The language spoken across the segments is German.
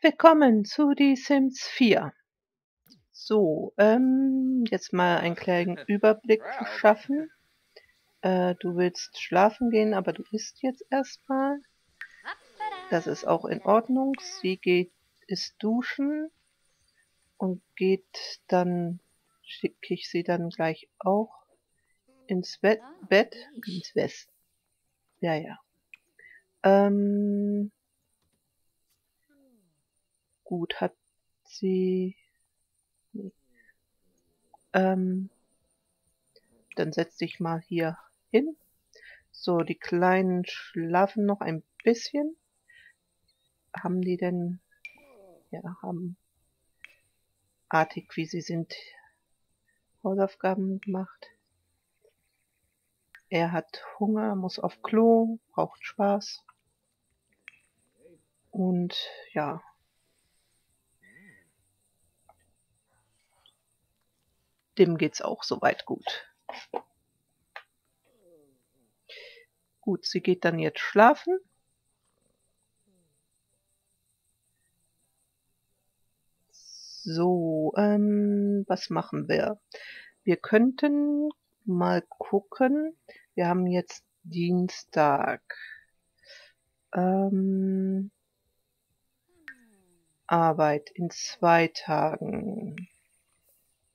Willkommen zu Die Sims 4. So, ähm, jetzt mal einen kleinen Überblick schaffen. Äh, du willst schlafen gehen, aber du isst jetzt erstmal. Das ist auch in Ordnung. Sie geht, ist duschen und geht dann, schicke ich sie dann gleich auch ins Bett, Bett ins West. Ja, ja. Ähm, gut, hat sie... Ähm, dann setz dich mal hier hin. So, die Kleinen schlafen noch ein bisschen. Haben die denn... Ja, haben artig wie sie sind Hausaufgaben gemacht. Er hat Hunger, muss auf Klo, braucht Spaß. Und ja. Dem geht's auch soweit gut. Gut, sie geht dann jetzt schlafen. So, ähm, was machen wir? Wir könnten mal gucken. Wir haben jetzt Dienstag. Ähm, Arbeit in zwei Tagen.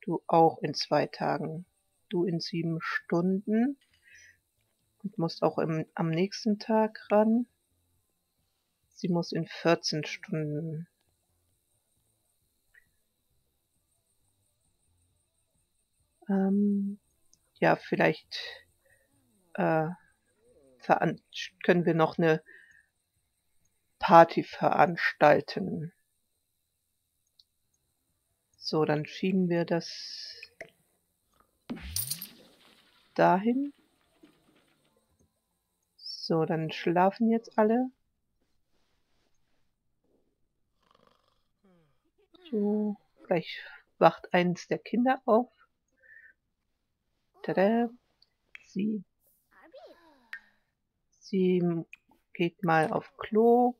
Du auch in zwei Tagen. Du in sieben Stunden. Und musst auch im, am nächsten Tag ran. Sie muss in 14 Stunden. Ähm, ja, vielleicht äh, können wir noch eine Party veranstalten. So, dann schieben wir das dahin. So, dann schlafen jetzt alle. So, gleich wacht eins der Kinder auf. Tada. Sie. Sie geht mal auf Klo,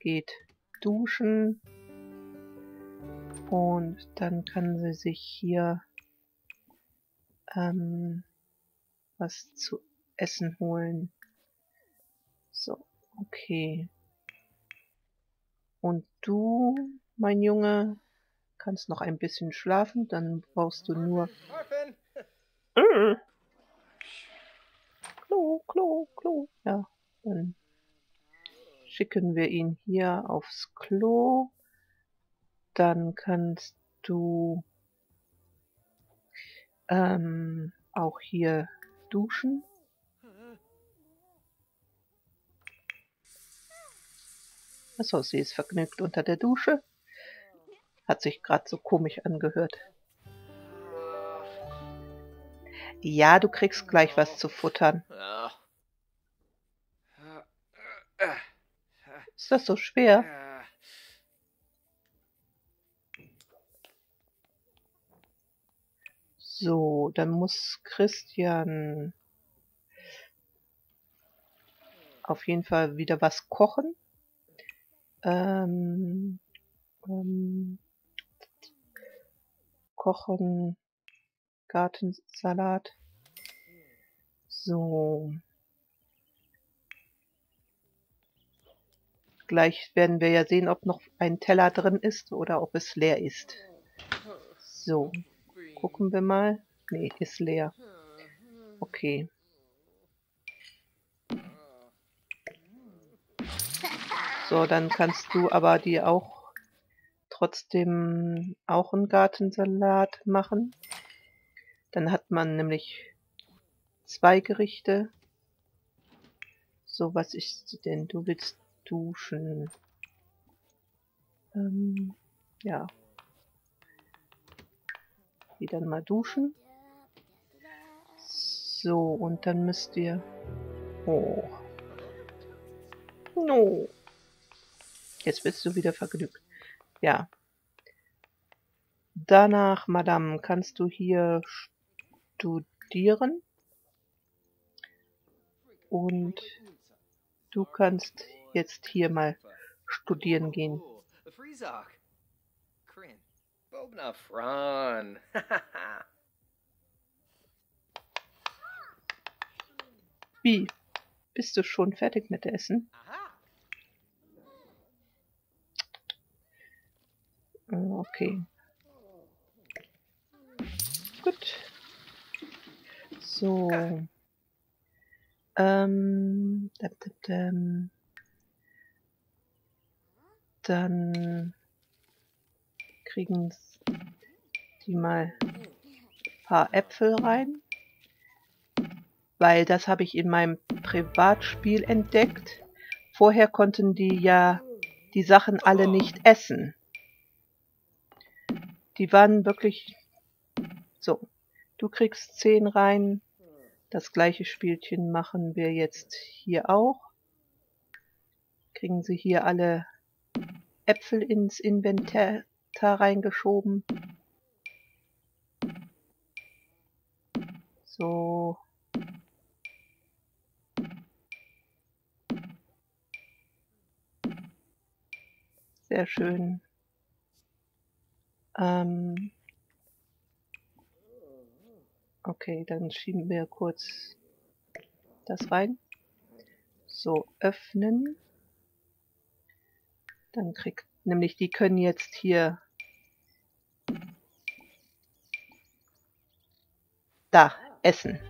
geht duschen und dann kann sie sich hier ähm, was zu essen holen. So, okay. Und du, mein Junge, kannst noch ein bisschen schlafen, dann brauchst du nur... Äh. Klo, Klo, Klo. Ja, dann schicken wir ihn hier aufs Klo. Dann kannst du ähm, auch hier duschen. Achso, sie ist vergnügt unter der Dusche. Hat sich gerade so komisch angehört. Ja, du kriegst gleich was zu futtern. Ist das so schwer? So, dann muss Christian auf jeden Fall wieder was kochen. Ähm, ähm, kochen Gartensalat. So. Gleich werden wir ja sehen, ob noch ein Teller drin ist oder ob es leer ist. So. Gucken wir mal. Nee, ist leer. Okay. So, dann kannst du aber dir auch trotzdem auch einen Gartensalat machen. Dann hat man nämlich zwei Gerichte. So, was ist denn? Du willst duschen. Ähm, ja. Wieder mal duschen. So, und dann müsst ihr... Oh. No. Jetzt bist du wieder vergnügt. Ja. Danach, Madame, kannst du hier studieren. Und du kannst jetzt hier mal studieren gehen. Rizak. Krin. Bobna Fran. Wie? Bist du schon fertig mit Essen? Aha. Äh, Okay. Gut. So. Ähm. Dann kriegen die mal ein paar Äpfel rein. Weil das habe ich in meinem Privatspiel entdeckt. Vorher konnten die ja die Sachen alle nicht essen. Die waren wirklich so. Du kriegst 10 rein. Das gleiche Spielchen machen wir jetzt hier auch. Kriegen sie hier alle Äpfel ins Inventar reingeschoben. So. Sehr schön. Ähm, okay, dann schieben wir kurz das rein. So, öffnen. Dann kriegt, nämlich die können jetzt hier da essen.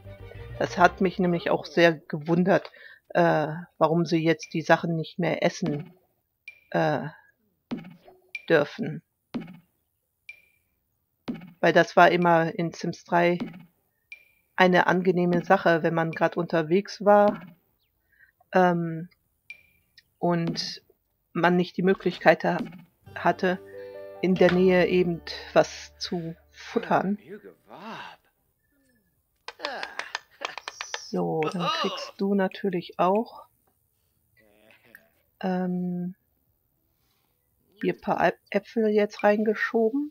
Das hat mich nämlich auch sehr gewundert, äh, warum sie jetzt die Sachen nicht mehr essen äh, dürfen. Weil das war immer in Sims 3 eine angenehme Sache, wenn man gerade unterwegs war ähm, und man nicht die Möglichkeit ha hatte, in der Nähe eben was zu futtern. So, dann kriegst du natürlich auch ähm, hier ein paar Äp- Äpfel jetzt reingeschoben.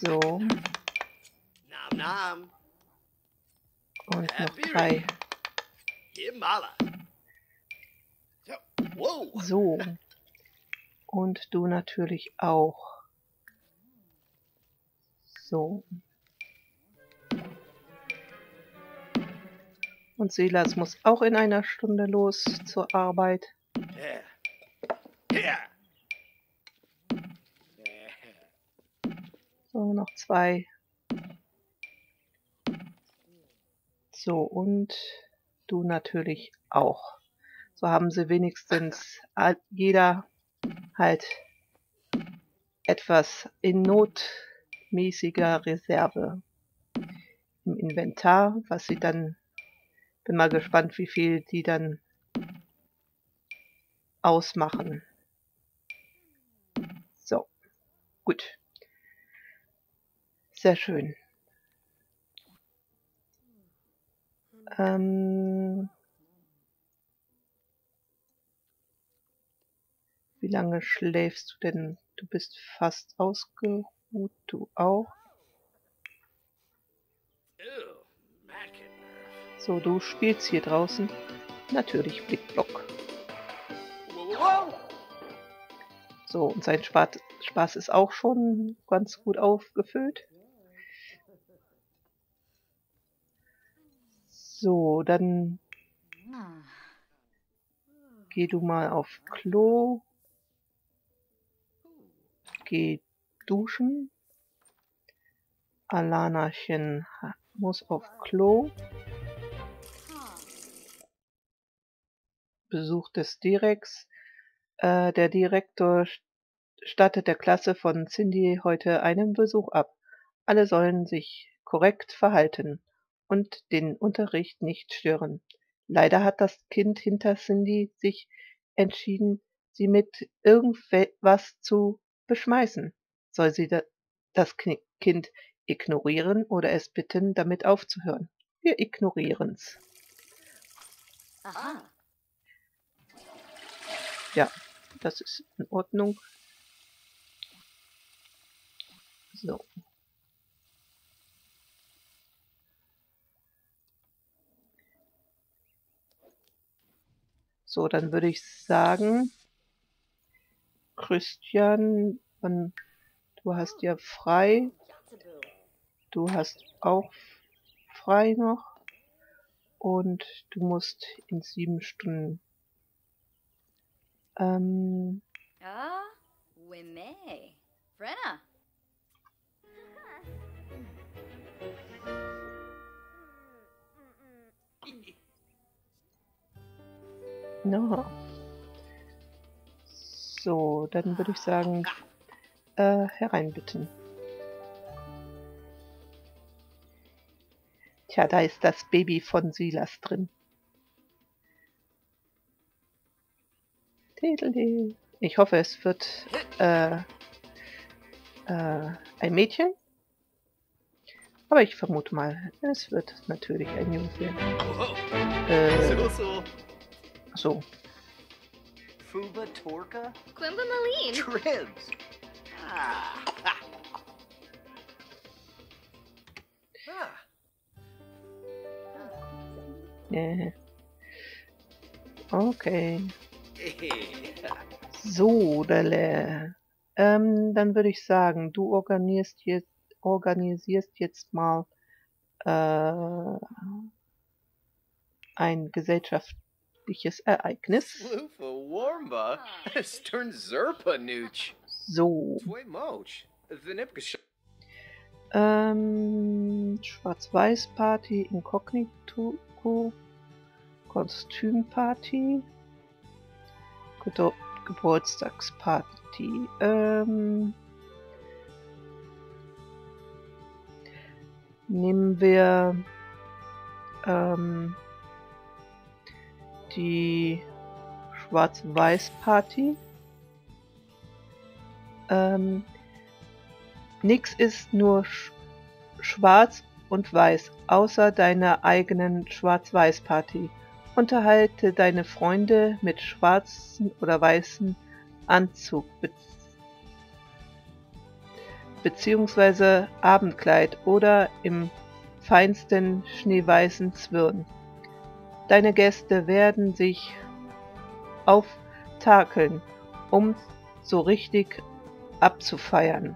So, Nam nam. und noch drei. So. Und du natürlich auch. So. Und Silas muss auch in einer Stunde los zur Arbeit. So, noch zwei. So, und du natürlich auch. So haben sie wenigstens jeder halt etwas in notmäßiger Reserve im Inventar, was sie dann, bin mal gespannt, wie viel die dann ausmachen. So, gut. Sehr schön. Ähm, wie lange schläfst du denn? Du bist fast ausgeruht, du auch. So, du spielst hier draußen. Natürlich Blickblock. So, und sein Spaß, Spaß ist auch schon ganz gut aufgefüllt. So, dann geh du mal auf Klo. Geh duschen. Alanachen muss auf Klo. Besuch des Direkts. Äh, der Direktor st- stattet der Klasse von Cindy heute einen Besuch ab. Alle sollen sich korrekt verhalten und den Unterricht nicht stören. Leider hat das Kind hinter Cindy sich entschieden, sie mit irgendwas zu beschmeißen? Soll sie das Kind ignorieren oder es bitten, damit aufzuhören? Wir ignorieren's. Aha. Ja, das ist in Ordnung. So. So, dann würde ich sagen, Christian, du hast ja frei. Du hast auch frei noch. Und du musst in sieben Stunden. Ähm, Ah, Wime. Frenna. na. So, dann würde ich sagen, äh, hereinbitten. Tja, da ist das Baby von Silas drin. Ich hoffe, es wird äh, äh, ein Mädchen. Aber ich vermute mal, es wird natürlich ein Junge werden. Whoa. Äh, So, so. so. Fuba Torka? Quimba Maline. Tribs. Ah. Ah. Ah. Äh. Okay. So, Delle. Ähm, dann würde ich sagen, du organisierst jetzt, organisierst jetzt mal äh, ein gesellschaftliches Ereignis. So, ähm, Schwarz-Weiß-Party, Inkognito, Kostümparty, Geburtstagsparty, ähm, nehmen wir ähm, die Schwarz-Weiß-Party. Ähm, nix ist nur sch schwarz und weiß, außer deiner eigenen Schwarz-Weiß-Party. Unterhalte deine Freunde mit schwarzen oder weißen Anzug be beziehungsweise Abendkleid oder im feinsten schneeweißen Zwirn. Deine Gäste werden sich auftakeln, um so richtig abzufeiern.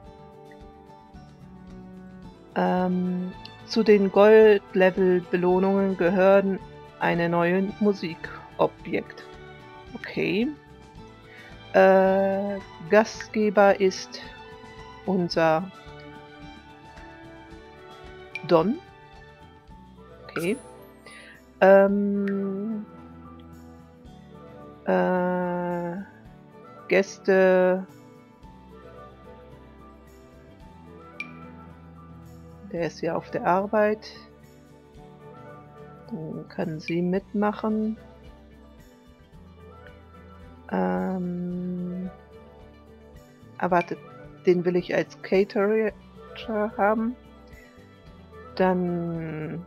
Ähm, zu den Gold-Level-Belohnungen gehören eine neue Musikobjekt. Okay. Äh, Gastgeber ist unser Don. Okay. Ähm, äh, Gäste. Der ist ja auf der Arbeit. Dann können sie mitmachen. Ähm, erwartet, den will ich als Caterer haben. Dann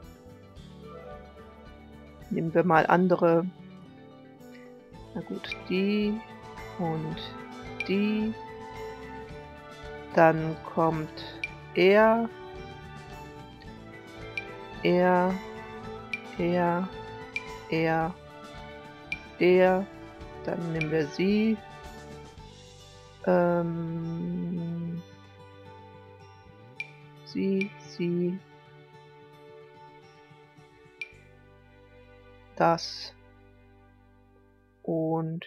nehmen wir mal andere. Na gut, die und die. Dann kommt er, er, er, er, der. Dann nehmen wir sie. Ähm, sie, sie, das und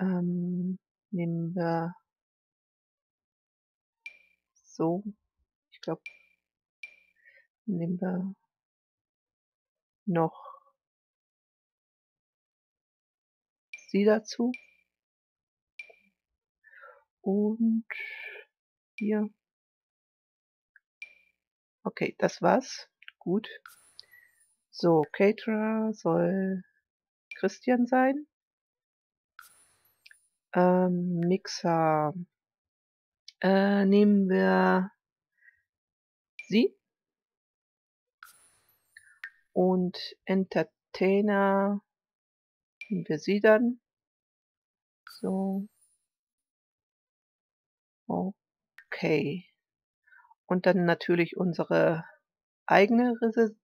ähm, nehmen wir so. Ich glaube, nehmen wir noch sie dazu. Und hier. Okay, das war's. Gut. So, Caterer soll Christian sein. Ähm, Mixer äh, nehmen wir sie. Und Entertainer nehmen wir sie dann. So. Okay. Und dann natürlich unsere eigene Rese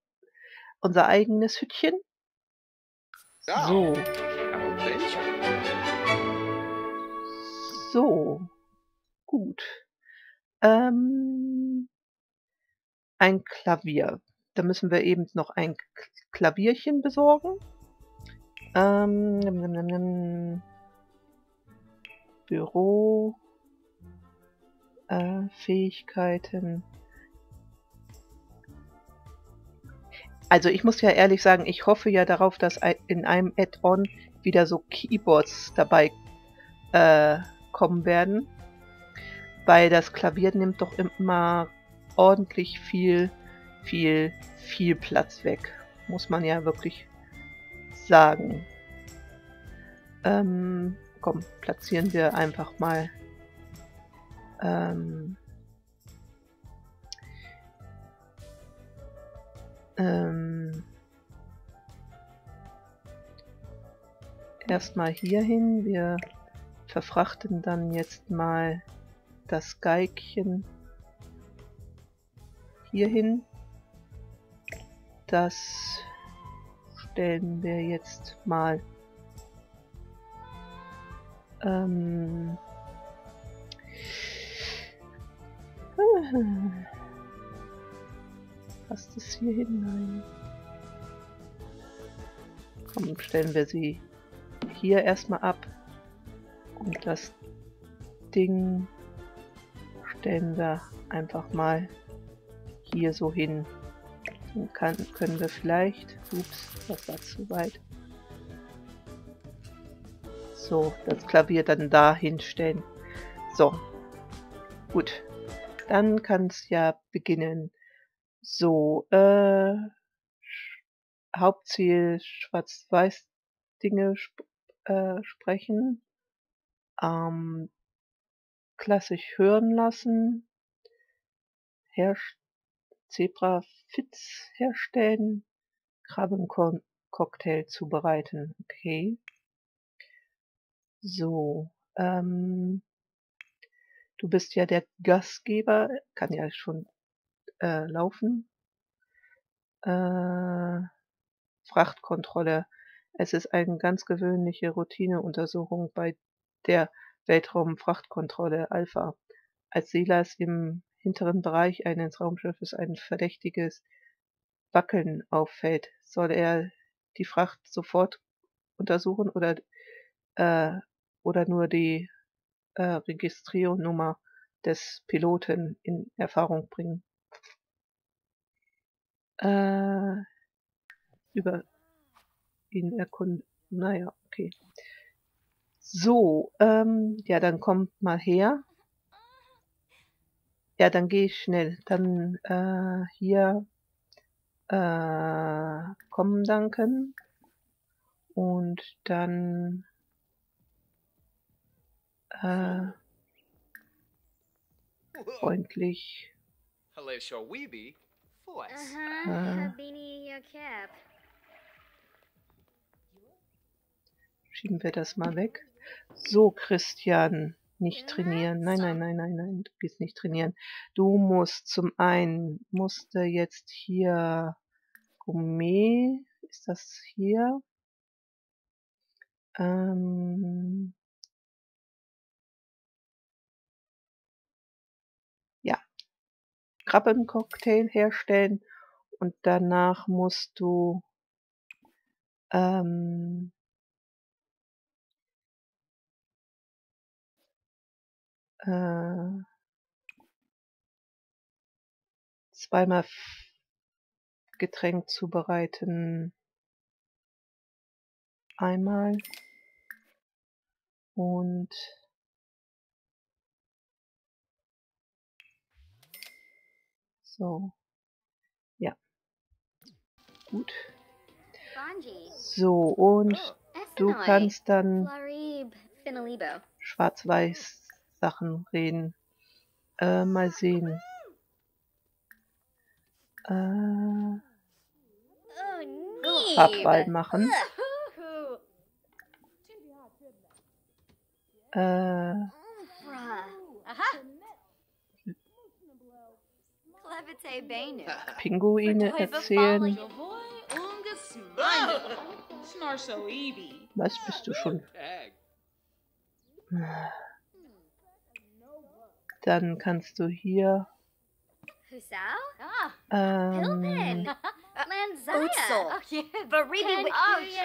unser eigenes Hütchen. So, Adventure. so. Gut. Ähm, ein Klavier. Da müssen wir eben noch ein Klavierchen besorgen. Ähm, nimm, nimm, nimm, nimm. Büro. Äh, Fähigkeiten. Also ich muss ja ehrlich sagen, ich hoffe ja darauf, dass in einem Add-on wieder so Keyboards dabei äh, kommen werden. Weil das Klavier nimmt doch immer ordentlich viel, viel, viel Platz weg. Muss man ja wirklich sagen. Ähm, komm, platzieren wir einfach mal. Ähm, ähm, erstmal hier hin. Wir verfrachten dann jetzt mal das Geigchen hierhin. Das stellen wir jetzt mal ähm, passt es hier hinein? Komm, stellen wir sie hier erstmal ab und das Ding stellen wir einfach mal hier so hin. Dann kann, können wir vielleicht... Ups, das war zu weit. So, das Klavier dann da hinstellen. So. Gut. Dann kann es ja beginnen. So, äh... Hauptziel Schwarz-Weiß Dinge sp äh, sprechen. Ähm, klassisch hören lassen. Herst Zebra Fitz herstellen. Krabbencocktail zubereiten. Okay. So. Ähm, du bist ja der Gastgeber. Kann ja schon äh, laufen. Äh, Frachtkontrolle. Es ist eine ganz gewöhnliche Routineuntersuchung bei der Weltraumfrachtkontrolle Alpha. Als Silas im hinteren Bereich eines Raumschiffes ein verdächtiges Wackeln auffällt, soll er die Fracht sofort untersuchen oder, äh, oder nur die äh, Registriernummer des Piloten in Erfahrung bringen. Äh, über ihn erkunden. Naja, okay. So, ähm, ja, dann kommt mal her. Ja, dann gehe ich schnell. Dann äh, hier äh, kommen danken. Und dann äh, freundlich. Alicia Weeby. Fuas. Uh-huh. Uh. A beanie, your cap. Schieben wir das mal weg. So, Christian, nicht trainieren. Nein, nein, nein, nein, nein, du gehst nicht trainieren. Du musst zum einen, musst du jetzt hier Gourmet, ist das hier? Ähm, Krabbencocktail herstellen und danach musst du ähm, äh, zweimal Getränk zubereiten. Einmal und so. Ja. Gut. So, und du Ethanol. kannst dann schwarz-weiß Sachen reden. Äh, mal sehen. Äh, Oh. Farbwahl machen. Äh, Pinguine erzählen. Was bist du schon? Dann kannst du hier ähm,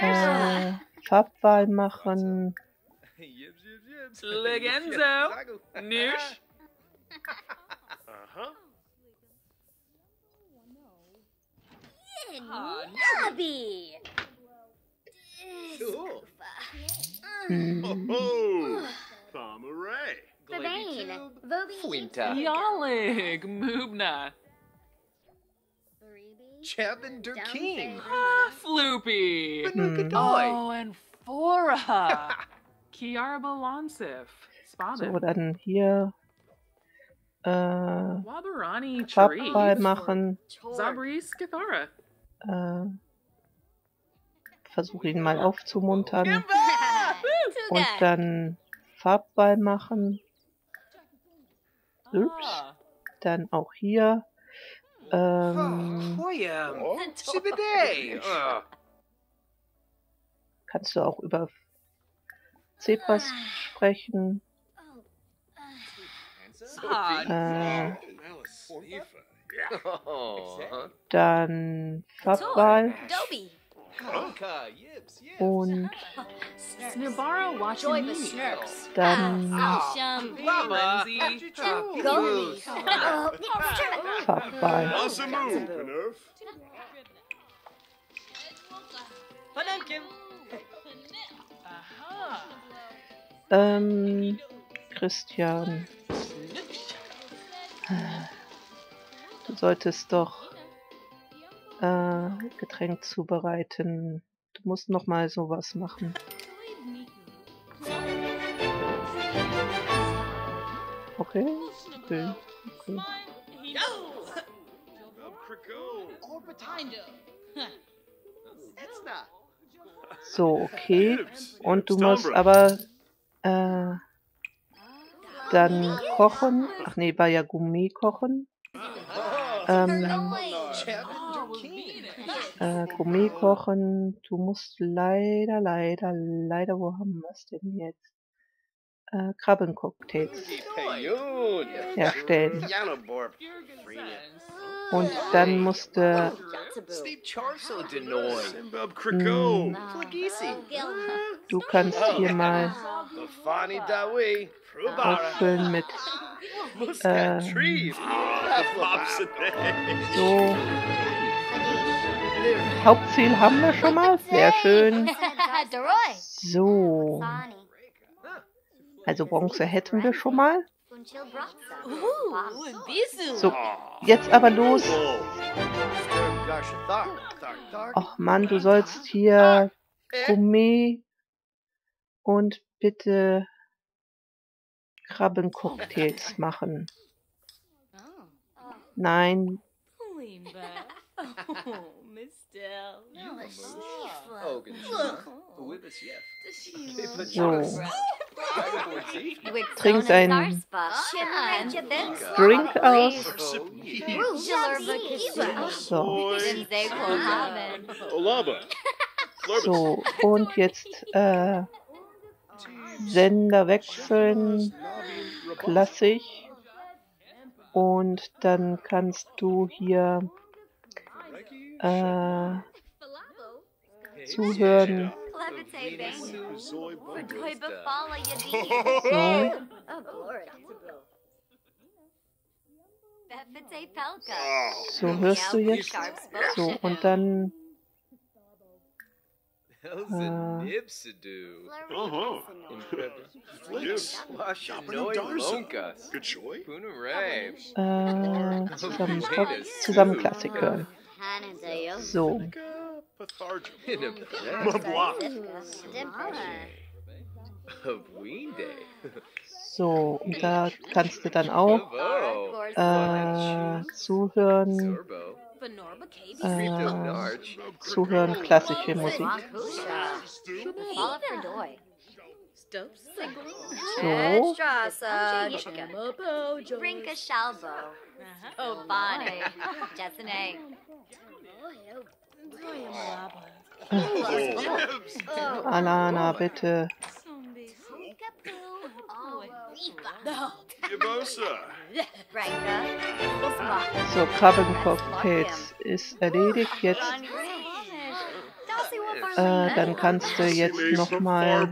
äh, Farbwahl machen. Legenzo. Noosh. Nabi! Cool. Mm. Oh, ho! Pomeray! Babane! Fuinta! Yalig! Mubna! Cheb and Floopy! Mm. Oh, and Fora! Kiara Balansif! So, what dann hier äh, uh, Wabarani Tree. machen. Sabri Skithara. Äh, Versuche ihn mal aufzumuntern. Und dann Farbwahl machen. Ups. Ah. Dann auch hier. Ähm. Uh, kannst du auch über Zebras sprechen. Ah, Äh, oh, huh? Dann Farbwahl und dann Farbwahl. Aha. Ähm, Christian, du solltest doch äh, Getränk zubereiten. Du musst noch mal sowas machen. Okay? Okay. okay. So, okay. Und du musst aber äh, dann kochen. Ach nee, Gourmet kochen. Ähm, äh, Gourmet kochen. Du musst leider, leider, leider, wo haben wir es denn jetzt? Äh, Krabbencocktails herstellen. Und dann musste. Flagisi. du kannst hier mal auffüllen mit ähm, so. Hauptziel haben wir schon mal. Sehr schön. So. Also Bronze hätten wir schon mal. So, jetzt aber los. Oh. Ach Mann, du sollst hier Gourmet und bitte Krabbencocktails machen. Nein, Oh, Mister. Hogan. Wibis Yef. so. With Trink Sona ein Sarspa. Drink aus. So, Olaba. so. Und jetzt äh, Sender wechseln. Klassisch. Und dann kannst du hier äh, zuhören. So. So hörst du jetzt. So, und dann Äh. Äh, zusammen, zusammen Klassik hören. So, so, und da kannst du dann auch äh, zuhören, äh, zuhören klassische Musik. So, Brinka Shalbo. Oh, Bonnie. Jessene. Alana, bitte. So, Krabbenkopf-Pilz ist erledigt. Jetzt, äh, dann kannst du jetzt nochmal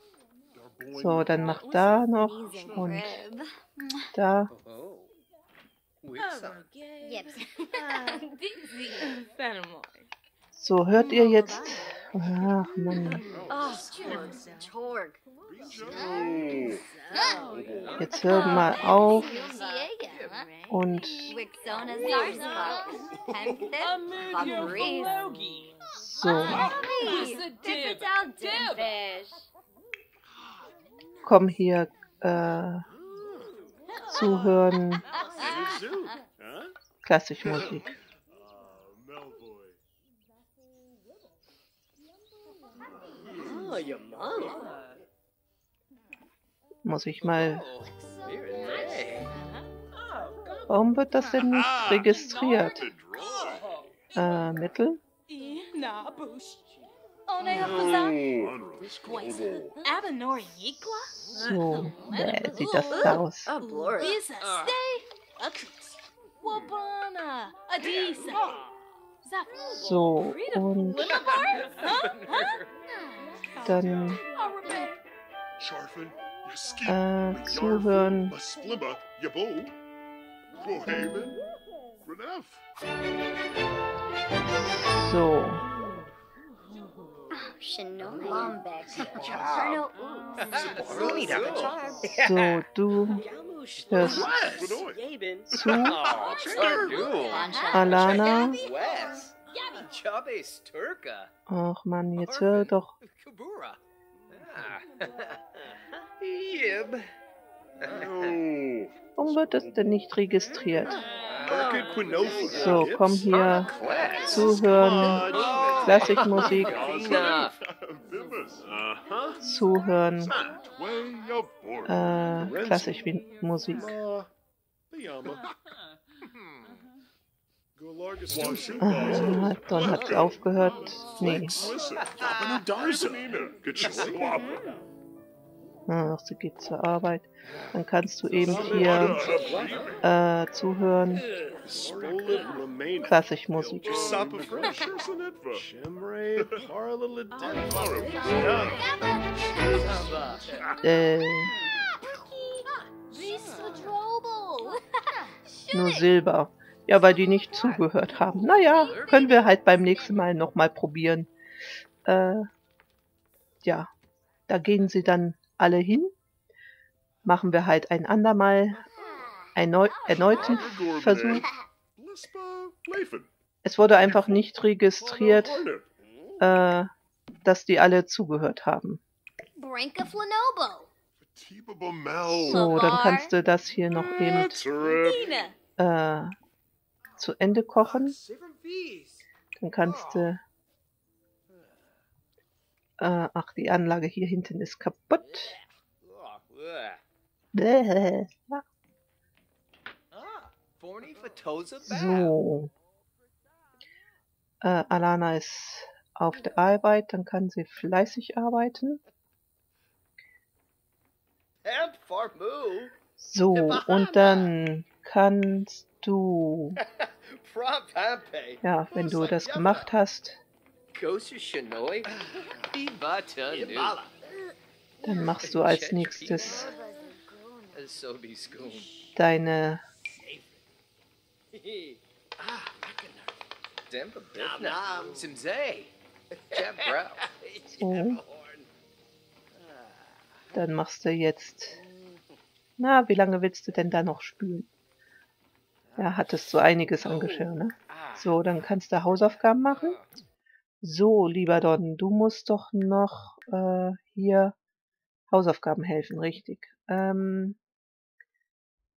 so, dann mach da noch und da. Oh. Wixon. Yips. So, hört ihr jetzt? Ach Mann, Oh. Oh. jetzt hör mal auf und so. Komm hier äh, zuhören, klassische Musik. Muss ich mal. Warum wird das denn nicht registriert? Äh, Mittel? Abenor Yigla? Stay. Wabana. Adisa. So, und dann äh, zuhören. So. So, du hörst zu. Alana. Ach man, jetzt hör doch. Warum wird das denn nicht registriert? So, komm hier zuhören, Klassikmusik zuhören, äh, klassische Musik. Ma. Liyama. Golargus Washu. Äh, dann hat aufgehört. Nee, ach, sie geht zur Arbeit. Dann kannst du eben hier äh, zuhören, klassische Musik. Äh, nur Silber. Ja, weil die nicht zugehört haben. Naja, können wir halt beim nächsten Mal nochmal probieren. Äh, ja, da gehen sie dann alle hin. Machen wir halt ein andermal einen neu erneuten Versuch. Es wurde einfach nicht registriert, äh, dass die alle zugehört haben. So, dann kannst du das hier noch eben äh, zu Ende kochen. Dann kannst du. Äh, ach, die Anlage hier hinten ist kaputt. So. Äh, Alana ist auf der Arbeit, dann kann sie fleißig arbeiten. So, und dann kannst du, ja, wenn du das gemacht hast, Kosher Shanoi. Ibata Nu. dann machst du als nächstes die deine, Ah, so, dann machst du jetzt, na, wie lange willst du denn da noch spülen? Ja, hattest so einiges an Geschirr, ne? Ah. So, dann kannst du Hausaufgaben machen. So, lieber Don, du musst doch noch äh, hier Hausaufgaben helfen, richtig. Ähm,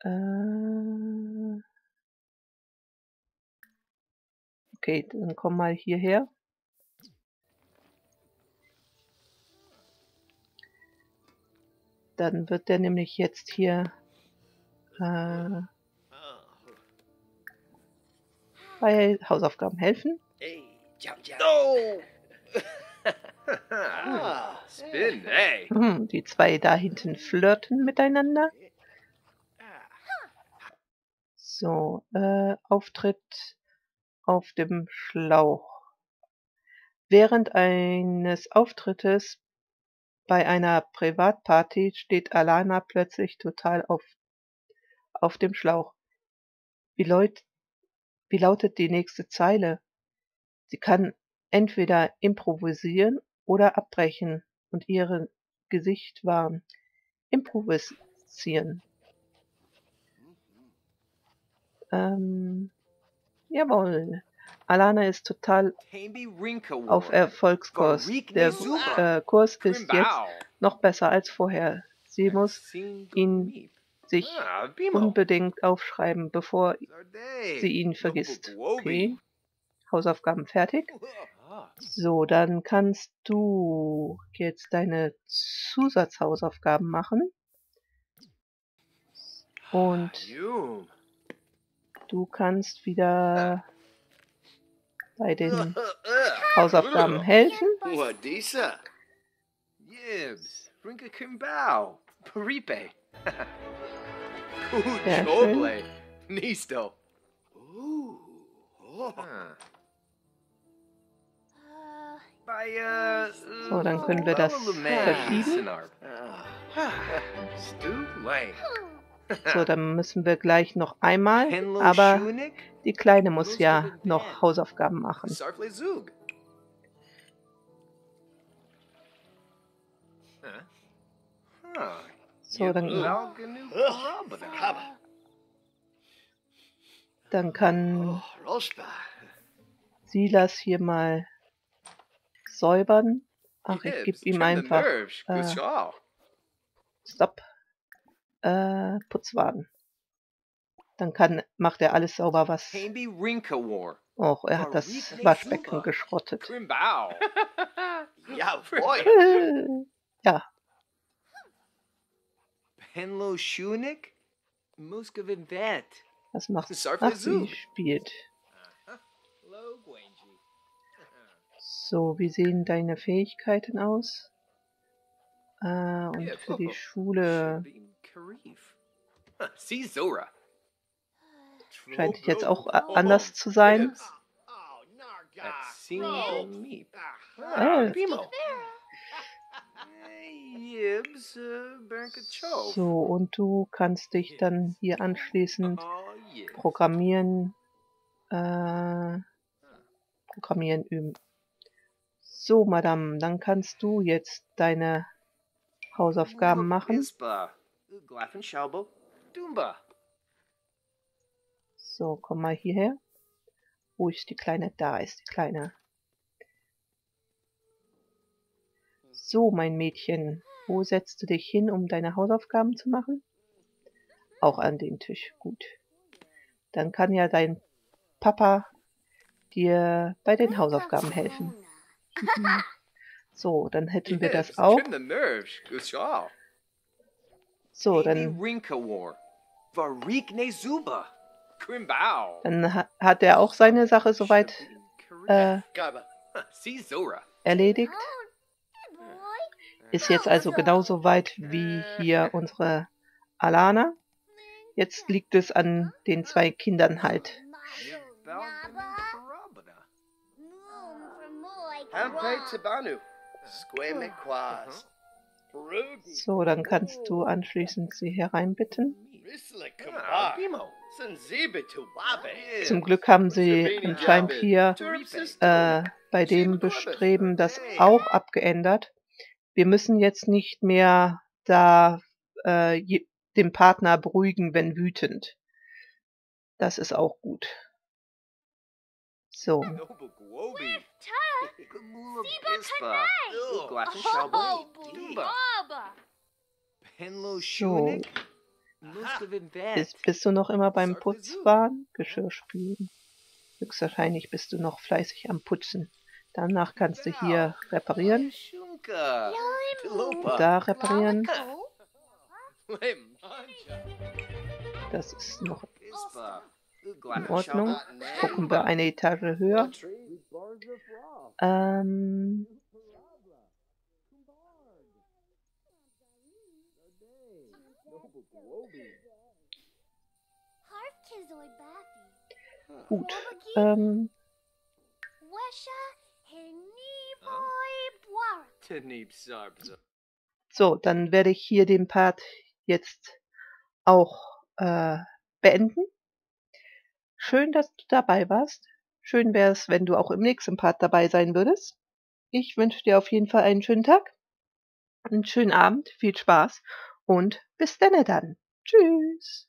äh, okay, dann komm mal hierher. Dann wird der nämlich jetzt hier äh, bei Hausaufgaben helfen. Oh! Spin, hey. Hm, die zwei da hinten flirten miteinander. So, äh, Auftritt auf dem Schlauch. Während eines Auftrittes bei einer Privatparty steht Alana plötzlich total auf, auf dem Schlauch. Wie, wie lautet die nächste Zeile? Sie kann entweder improvisieren oder abbrechen und ihr Gesicht wahren. Improvisieren. Ähm, jawohl. Alana ist total auf Erfolgskurs. Der äh, Kurs ist jetzt noch besser als vorher. Sie muss ihn sich unbedingt aufschreiben, bevor sie ihn vergisst. Okay. Hausaufgaben fertig. So, dann kannst du jetzt deine Zusatzhausaufgaben machen. Und du kannst wieder bei den Hausaufgaben helfen. Sehr schön. Oh. Huh. So, dann können wir das verschieben. So, dann müssen wir gleich noch einmal, aber die Kleine muss ja noch Hausaufgaben machen. So, dann, dann kann Rospa. Silas hier mal säubern. Ach, ich gebe ihm einfach äh, job. Stopp. Äh, Putzwagen. Dann kann, macht er alles sauber, was. Hamby Rinka War. Och, er hat das Waschbecken geschrottet. Ja, Penlo Shunik? Muscovin Vet. was macht. Ach, sie spielt. Low Gwangi. So, wie sehen deine Fähigkeiten aus? Äh, und für die oh, Schule scheint jetzt auch a- anders zu sein. Äh. Ah. Yibs, uh. So, und du kannst dich dann hier anschließend Oh, yeah. programmieren, äh, programmieren üben. So, Madame, dann kannst du jetzt deine Hausaufgaben machen. So, komm mal hierher. Wo ist die Kleine? Da ist die Kleine. So, mein Mädchen, wo setzt du dich hin, um deine Hausaufgaben zu machen? Auch an den Tisch, gut. Dann kann ja dein Papa dir bei den Hausaufgaben helfen. So, dann hätten wir das auch. So, dann, dann ha- hat er auch seine Sache soweit äh, erledigt. Oh. Ist jetzt also genauso weit wie hier unsere Alana. Jetzt liegt es an den zwei Kindern halt. Mequaz. So, dann kannst du anschließend sie hereinbitten. Zum Glück haben sie anscheinend hier äh, bei dem Bestreben das auch abgeändert. Wir müssen jetzt nicht mehr da äh, je, den Partner beruhigen, wenn wütend. Das ist auch gut. So, Siba Bispa. Oh, Shalbo. boy. Dumba. Been bad. Bist, bist du noch immer beim Putzwahn? Geschirr spülen. Höchstwahrscheinlich bist du noch fleißig am Putzen. Danach kannst du hier reparieren, da reparieren. Das ist noch in Ordnung. Gucken wir eine Etage höher. Ähm, gut. Ähm, so, dann werde ich hier den Part jetzt auch äh, beenden. Schön, dass du dabei warst. Schön wäre es, wenn du auch im nächsten Part dabei sein würdest. Ich wünsche dir auf jeden Fall einen schönen Tag, einen schönen Abend, viel Spaß und bis denne dann. Tschüss.